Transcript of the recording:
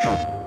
Trump.